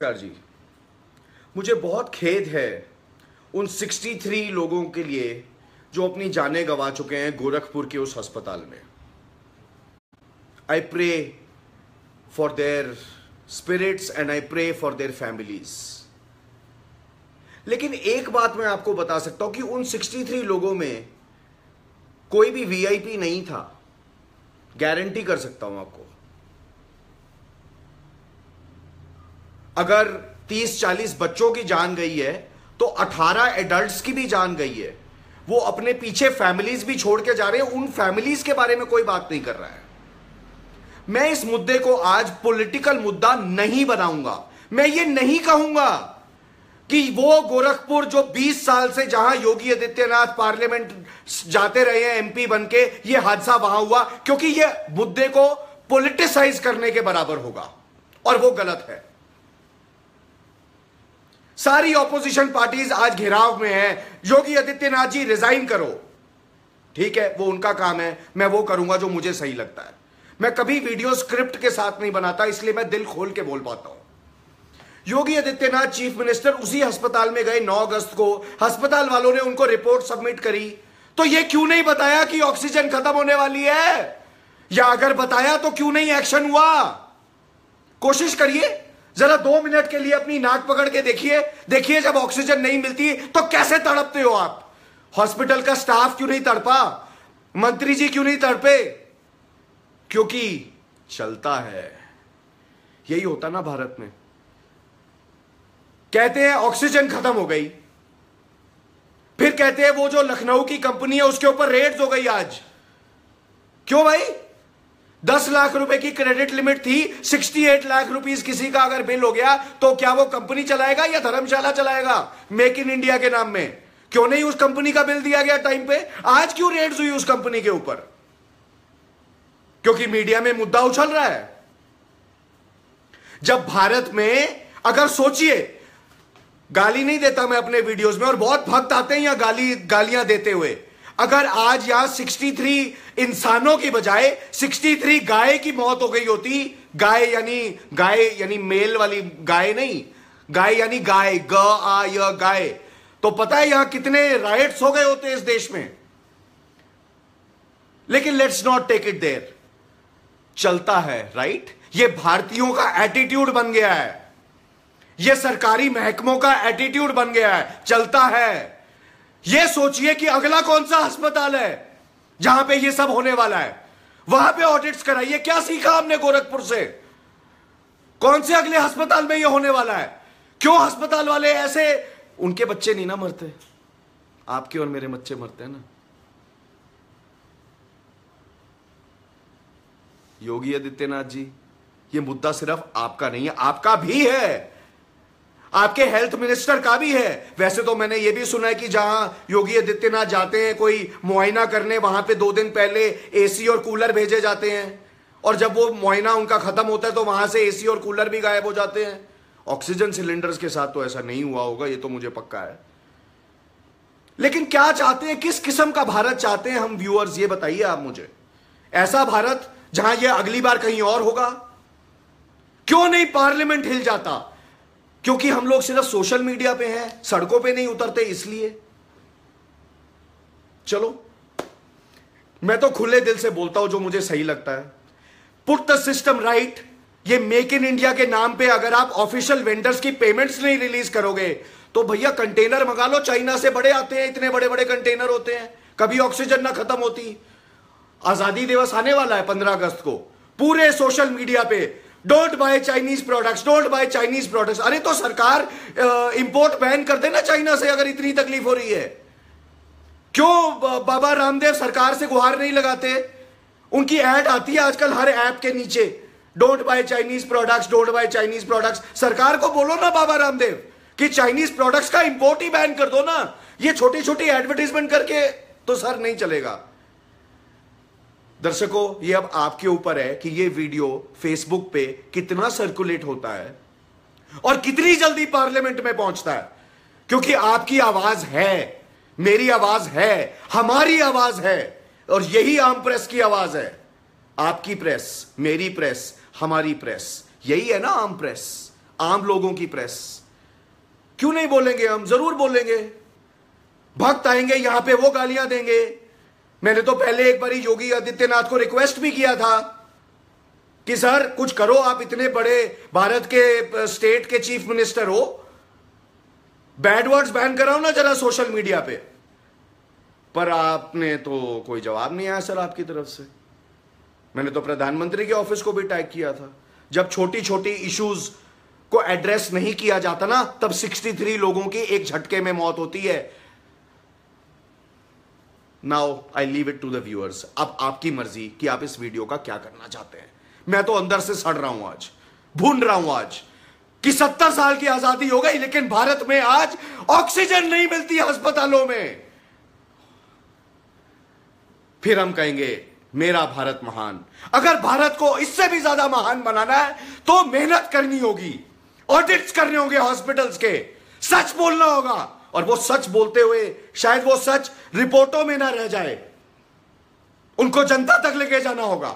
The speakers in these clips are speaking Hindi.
नमस्कार जी। मुझे बहुत खेद है उन 63 लोगों के लिए जो अपनी जानें गंवा चुके हैं गोरखपुर के उस अस्पताल में। I pray for their spirits and I pray for their families लेकिन एक बात मैं आपको बता सकता हूँ कि उन 63 लोगों में कोई भी वीआईपी नहीं था। गारंटी कर सकता हूँ आपको। अगर 30-40 बच्चों की जान गई है तो 18 एडल्ट्स की भी जान गई है। वो अपने पीछे फैमिलीज़ भी छोड़ के जा रहे हैं। उन फैमिलीज़ के बारे में कोई बात नहीं कर रहा है। मैं इस मुद्दे को आज पॉलिटिकल मुद्दा नहीं बनाऊँगा। मैं ये नहीं कहूँगा कि वो गोरखपुर जो 20 साल से जहाँ योगी आदित्यनाथ पार्लियामेंट जाते रहे हैं एमपी बनके, ये हादसा वहाँ हुआ, क्योंकि ये मुद्दे को पोलिटिसाइज करने के बराबर होगा। और वो गलत है। सारी ऑपोजिशन पार्टीज़ आज घेराव में है। योगी आदित्यनाथ जी रिजाइन करो। ठीक है, वो उनका काम है। मैं वो करूँगा जो मुझे सही लगता है। मैं कभी वीडियो स्क्रिप्ट के साथ नहीं बनाता, इसलिए मैं दिल खोल के बोल पाता हूँ। योगी आदित्यनाथ चीफ मिनिस्टर उसी अस्पताल में गए 9 अगस्त को। अस्पताल वालों ने उनको रिपोर्ट सबमिट करी। तो ये क्यों नहीं बताया कि ऑक्सीजन खत्म होने वाली है? या अगर बताया तो क्यों नहीं एक्शन हुआ? कोशिश करिए। जरा दो मिनट के लिए अपनी नाक पकड़ के देखिए। देखिए, जब ऑक्सीजन नहीं मिलती तो कैसे तड़पते हो आप? हॉस्पिटल का स्टाफ क्यों नहीं तड़पा? मंत्री जी क्यों नहीं तड़पे? क्योंकि चलता है। यही होता ना भारत में। कहते हैं, ऑक्सीजन खत्म हो गई। फिर कहते हैं, वो जो लखनऊ की कंपनी है, उसके ऊपर रेट हो गई आज। क्यों भाई? दस लाख रुपए की क्रेडिट लिमिट थी, सिक्सटी एट लाख रुपीज़ किसी का अगर बिल हो गया तो क्या वो कंपनी चलाएगा या धर्मशाला चलाएगा? मेक इन इंडिया के नाम में। क्यों नहीं उस कंपनी का बिल दिया गया टाइम पे? आज क्यों रेट हुई उस कंपनी के ऊपर? क्योंकि मीडिया में मुद्दा उछल रहा है। जब भारत में, अगर सोचिए, गाली नहीं देता मैं अपने वीडियोस में और बहुत भक्त आते हैं या गाली, गालियाँ देते हुए अगर आज यहाँ 63 इंसानों की बजाय 63 गाय की मौत हो गई होती, गाय यानी गाय यानी मेल वाली गाय नहीं, गाय यानी गाय, ग, आ, य, गाय। तो पता है यहाँ कितने राइट्स हो गए होते इस देश में? लेकिन let's not take it there चलता है राइट ये भारतीयों का एटीट्यूड बन गया है। ये सरकारी महकमों का एटीट्यूड बन गया है। चलता है। ये सोचिए कि अगला कौन सा अस्पताल है जहाँ पे ये सब होने वाला है। वहाँ पे ऑडिट्स कराइए, क्या सीखा हमने गोरखपुर से? कौन से अगले अस्पताल में ये होने वाला है? क्यों अस्पताल वाले ऐसे उनके बच्चे नहीं ना मरते? आपके और मेरे बच्चे मरते हैं ना। योगी आदित्यनाथ जी, ये मुद्दा सिर्फ़ आपका नहीं है, आपका भी है। आपके हेल्थ मिनिस्टर का भी है। वैसे तो मैंने ये भी सुना है कि जहाँ योगी आदित्यनाथ जाते हैं, कोई मुआयना करने, वहाँ पे दो दिन पहले एसी और कूलर भेजे जाते हैं। और जब वो मुआयना उनका खत्म होता है तो वहाँ से एसी और कूलर भी गायब हो जाते हैं। ऑक्सीजन सिलेंडर्स के साथ तो ऐसा नहीं हुआ होगा, ये तो मुझे पक्का है। लेकिन क्या चाहते हैं, किस किस्म का भारत चाहते हैं हम व्यूअर्स ये बताइए आप मुझे। ऐसा भारत जहाँ यह अगली बार कहीं और होगा? क्यों नहीं पार्लियामेंट हिल जाता? क्योंकि हम लोग सिर्फ़ सोशल मीडिया पे हैं, सड़कों पे नहीं उतरते, इसलिए। चलो। मैं तो खुले दिल से बोलता हूँ जो मुझे सही लगता है। पुट द सिस्टम राइट ये मेक इन इंडिया के नाम पे अगर आप ऑफिशियल वेंडर्स की पेमेंट्स नहीं रिलीज़ करोगे तो भैया कंटेनर मंगा लो चाइना से बड़े आते हैं, इतने बड़े बड़े कंटेनर होते हैं। कभी ऑक्सीजन ना खत्म होती। आज़ादी दिवस आने वाला है पंद्रह अगस्त को। पूरे सोशल मीडिया पे don't buy Chinese products don't buy Chinese products अरे तो सरकार इंपोर्ट बैन कर देना चाइना से अगर इतनी तकलीफ़ हो रही है। क्यों बाबा रामदेव सरकार से गुहार नहीं लगाते? उनकी एड आती है आजकल हर ऐप के नीचे। Don't buy Chinese products don't buy Chinese products सरकार को बोलो ना बाबा रामदेव कि चाइनीज़ प्रोडक्ट्स का इंपोर्ट ही बैन कर दो ना। ये छोटी छोटी एडवर्टीजमेंट करके तो सर नहीं चलेगा। दर्शकों, ये अब आपके ऊपर है कि ये वीडियो फेसबुक पे कितना सर्कुलेट होता है और कितनी जल्दी पार्लियामेंट में पहुँचता है। क्योंकि आपकी आवाज़ है, मेरी आवाज़ है, हमारी आवाज़ है और यही आम प्रेस की आवाज़ है। आपकी प्रेस मेरी प्रेस हमारी प्रेस यही है ना आम प्रेस आम लोगों की प्रेस क्यों नहीं बोलेंगे हम? ज़रूर बोलेंगे। भक्त आएँगे, यहाँ पे वो गालियाँ देंगे। मैंने तो पहले एक बार योगी आदित्यनाथ को रिक्वेस्ट भी किया था कि, सर, कुछ करो, आप इतने बड़े भारत के स्टेट के चीफ मिनिस्टर हो। बैड वर्ड्स बैन कराओ ना जरा सोशल मीडिया पे। पर आपने तो कोई जवाब नहीं आया, सर, आपकी तरफ़ से। मैंने तो प्रधानमंत्री के ऑफ़िस को भी टैग किया था। जब छोटी छोटी इश्यूज़ को एड्रेस नहीं किया जाता ना, तब 63 लोगों की एक झटके में मौत होती है। Now I leave it to the viewers अब आपकी मर्ज़ी कि आप इस वीडियो का क्या करना चाहते हैं। मैं तो अंदर से सड़ रहा हूँ आज। भून रहा हूँ आज। कि सत्तर साल की आज़ादी हो गई, लेकिन भारत में आज ऑक्सीजन नहीं मिलती अस्पतालों में। फिर हम कहेंगे, मेरा भारत महान। अगर भारत को इससे भी ज़्यादा महान बनाना है तो मेहनत करनी होगी। ऑडिट्स करने होंगे हॉस्पिटल्स के। सच बोलना होगा। और वो सच बोलते हुए, शायद वो सच रिपोर्टों में ना रह जाए। उनको जनता तक लेके जाना होगा।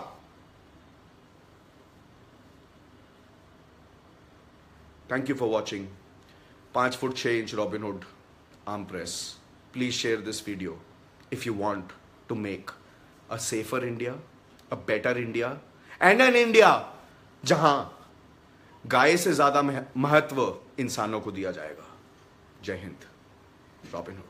थैंक यू फॉर वॉचिंग पाँच फुट छह inch Robin Hood arm press please share this video if you want to make a safer India a better India and an India जहाँ गाय से ज़्यादा महत्व इंसानों को दिया जाएगा। जय हिंद। रॉबिनहुड